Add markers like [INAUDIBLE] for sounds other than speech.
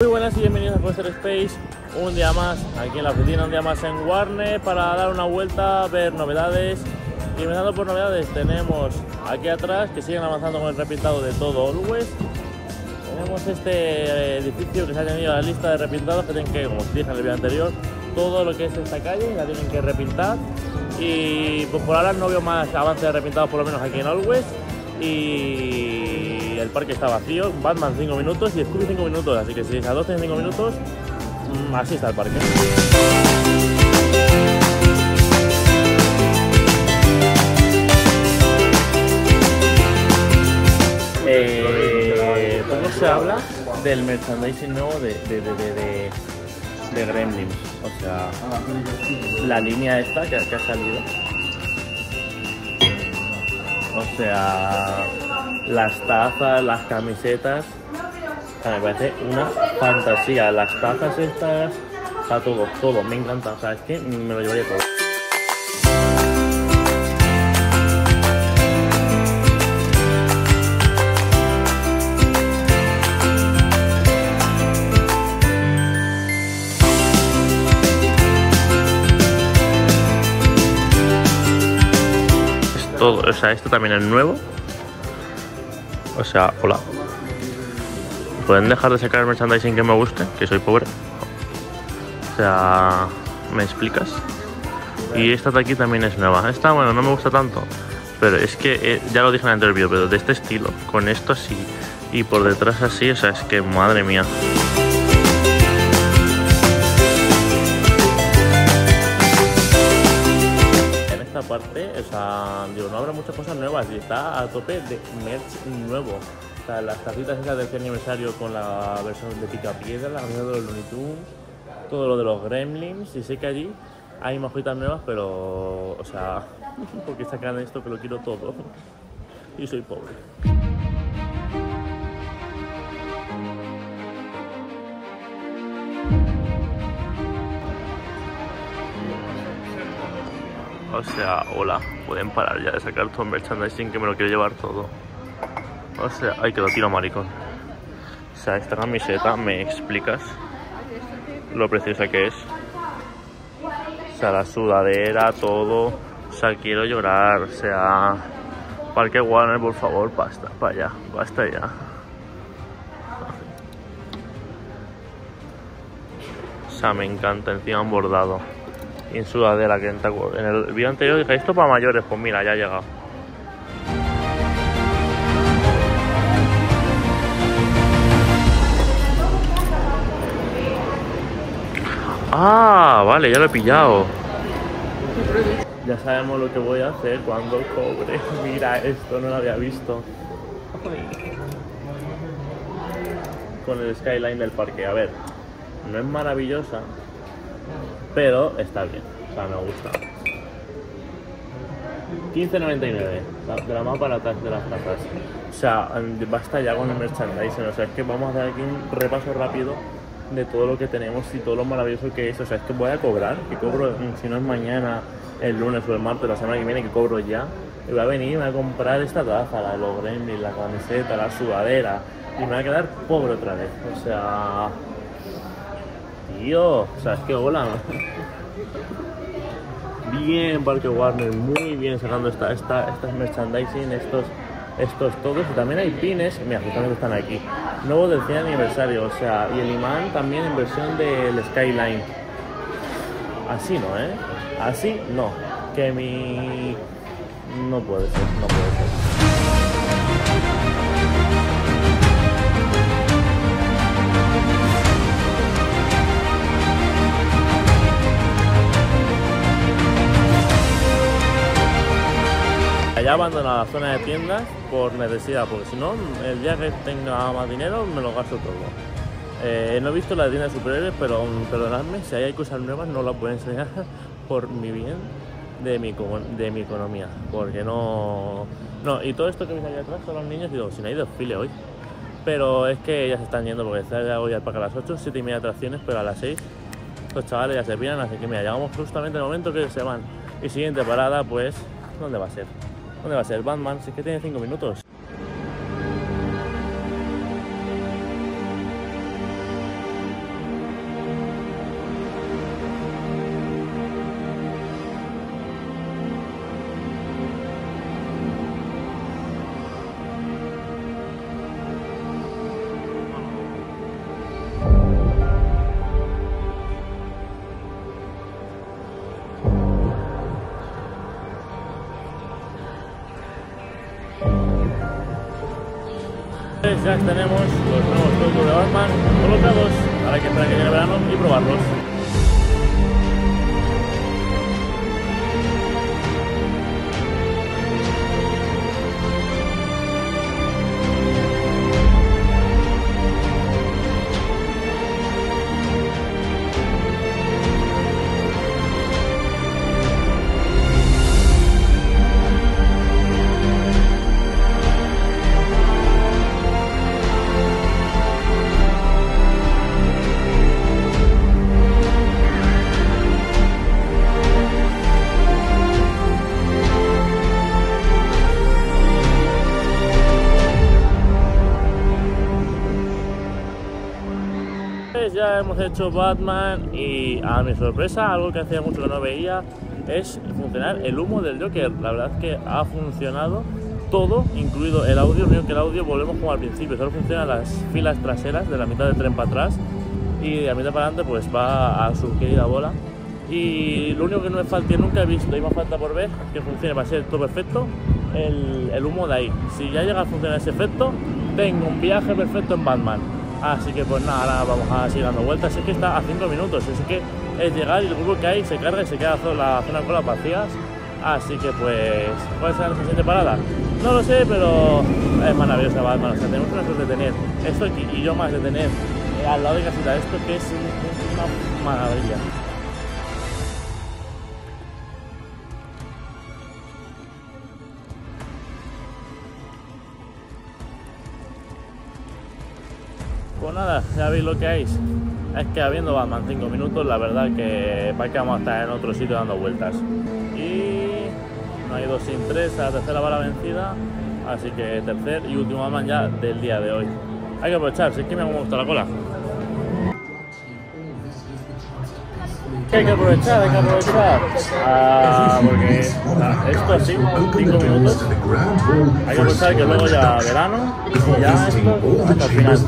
Muy buenas y bienvenidos a Coaster Space, un día más aquí en la oficina, un día más en Warner para dar una vuelta, ver novedades. Y empezando por novedades tenemos aquí atrás que siguen avanzando con el repintado de todo Always. Tenemos este eh, edificio que se ha tenido la lista de repintados que tienen que, como os dije en el vídeo anterior, todo lo que es esta calle la tienen que repintar. Y pues por ahora no veo más avance de repintados por lo menos aquí en Always. Y el parque está vacío, Batman 5 minutos y Scooby 5 minutos, así que si a 12 en 5 minutos, mm, así está el parque. Eh, poco se habla del merchandising nuevo de, de, de- de Gremlins, o sea, la línea esta que, que ha salido. O sea, las tazas, las camisetas, me parece una fantasía. Las tazas estas, o sea, todo, todo, me encanta. O sea, es que me lo llevaría todo. Es todo, o sea, esto también es nuevo. O sea, hola. ¿Pueden dejar de sacar merchandising que me guste? Que soy pobre. O sea, ¿me explicas? Y esta de aquí también es nueva. Esta, bueno, no me gusta tanto. Pero es que, eh, ya lo dije en el anterior vídeo, pero de este estilo, con esto así y por detrás así, o sea, es que madre mía. En esta parte, o sea, digo, no habrá muchas cosas nuevas y está a tope de merch nuevo. O sea, las tacitas esas del 100 aniversario con la versión de Picapiedra, la versión de los Looney Tunes, todo lo de los Gremlins, y sé que allí hay más cositas nuevas, pero, o sea, [LAUGHS] porque sacan esto que lo quiero todo. [LAUGHS] Y soy pobre. O sea, hola, pueden parar ya de sacar todo el merchandising que me lo quiero llevar todo. O sea, ay que lo tiro maricón. O sea, esta camiseta, ¿me explicas lo preciosa que es? O sea, la sudadera, todo. O sea, quiero llorar. O sea, Parque Warner, por favor, basta, para allá, basta ya. O sea, me encanta, encima han bordado. En sudadera, que en, en el vídeo anterior dije, esto para mayores, pues mira, ya ha llegado. Ah, vale, ya lo he pillado. Ya sabemos lo que voy a hacer cuando cobre. [LAUGHS] Mira, esto no lo había visto. Con el skyline del parque. A ver, no es maravillosa, pero está bien. O sea, me gusta. 15.99, la- de la más barata de las tazas. O sea, basta ya con el merchandising. O sea, es que vamos a hacer aquí un repaso rápido de todo lo que tenemos y todo lo maravilloso que es. O sea, es que voy a cobrar, que cobro, mm, si no es mañana, el lunes o el martes, la semana que viene, que cobro ya. Y voy a venir y voy a comprar esta taza, la de los Gremlins, la camiseta, la sudadera. Y me voy a quedar pobre otra vez. O sea, tío, o sea, es que hola. Bien, Parque Warner, muy bien sacando esta, esta, estas merchandising, estos, estos todos. Y también hay pines, mira, justamente están aquí. Nuevo del 100 aniversario, o sea, y el imán también en versión del Skyline. Así no, ¿eh? Así no. Que mi. No puede ser, no puede ser. Allá abandona la zona de tiendas por necesidad, porque si no, el día que tenga más dinero me lo gasto todo. Eh, no he visto la tienda de superhéroes, pero perdonadme, si hay cosas nuevas no las puedo enseñar [LAUGHS] por mi bien de mi, de mi economía, porque no... No, y todo esto que veis aquí atrás son los niños, digo, si no hay desfile hoy. Pero es que ya se están yendo, porque está ya hoy al parque a las 8, 7 y media atracciones, pero a las 6 los chavales ya se piran, así que mira, llegamos justamente en el momento que se van. Y siguiente parada, pues, ¿dónde va a ser? ¿Dónde va a ser? Batman, si es que tiene 5 minutos. Tenemos los nuevos productos de Batman colocados. Hay que esperar que llegue el verano y probarlos. Hemos hecho Batman y a mi sorpresa, algo que hacía mucho que no veía, es funcionar el humo del Joker. La verdad es que ha funcionado todo, incluido el audio, lo que el audio volvemos como al principio, solo funcionan las filas traseras de la mitad del tren para atrás y de la mitad para adelante pues va a su querida bola. Y lo único que no me falta, nunca he visto y me falta por ver que funcione, va a ser todo perfecto, el humo de ahí. Si ya llega a funcionar ese efecto, tengo un viaje perfecto en Batman. Así que pues nada, ahora vamos a seguir dando vueltas. Es que está a 5 minutos, así que es llegar y el grupo que hay se carga y se queda la zona con las vacías. Así que pues, ¿cuál será la siguiente parada? No lo sé, pero es maravillosa tenemos una suerte de tener esto aquí y yo más de tener eh, al lado de casita esto que es una maravilla. Pues nada, ya veis lo que hay. Es que habiendo Batman 5 minutos, la verdad que para que vamos a estar en otro sitio dando vueltas. Y no hay dos sin tres, la tercera va la vencida. Así que tercer y último Batman ya del día de hoy. Hay que aprovechar, si es que me gusta la cola. Hay que aprovechar, hay que aprovechar. Ah, porque esto así, 5 minutos. Hay que aprovechar que luego ya verano y ya esto hasta el final.